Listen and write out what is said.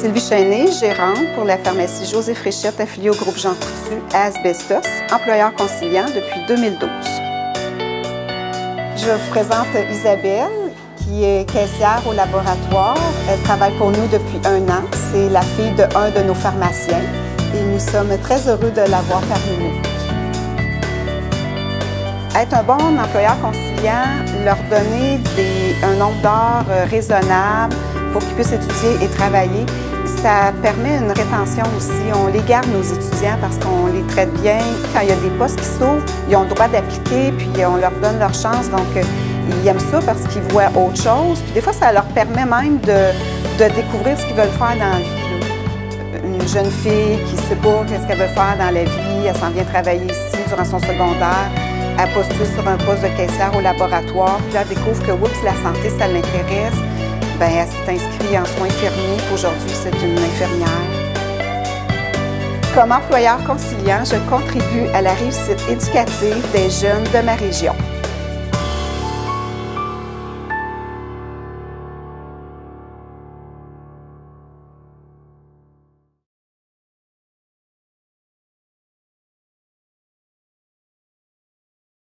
Sylvie Chenet, gérante pour la pharmacie José Fréchette affiliée au groupe Jean Coutu à Asbestos, employeur conciliant depuis 2012. Je vous présente Isabelle, qui est caissière au laboratoire. Elle travaille pour nous depuis un an. C'est la fille de un de nos pharmaciens et nous sommes très heureux de l'avoir parmi nous. Être un bon employeur conciliant, leur donner un nombre d'heures euh, raisonnable pour qu'ils puissent étudier et travailler, ça permet une rétention aussi. On les garde, nos étudiants, parce qu'on les traite bien. Quand il y a des postes qui s'ouvrent, ils ont le droit d'appliquer, puis on leur donne leur chance. Donc, euh, ils aiment ça parce qu'ils voient autre chose. Puis des fois, ça leur permet même de, découvrir ce qu'ils veulent faire dans la vie. Une jeune fille qui ne sait pas qu'est-ce qu'elle veut faire dans la vie, elle s'en vient travailler ici durant son secondaire. Elle postule sur un poste de caissière au laboratoire, puis elle découvre que, oups, la santé, ça l'intéresse. Bien, elle s'est inscrite en soins infirmiers. Aujourd'hui, c'est une infirmière. Comme employeur conciliant, je contribue à la réussite éducative des jeunes de ma région.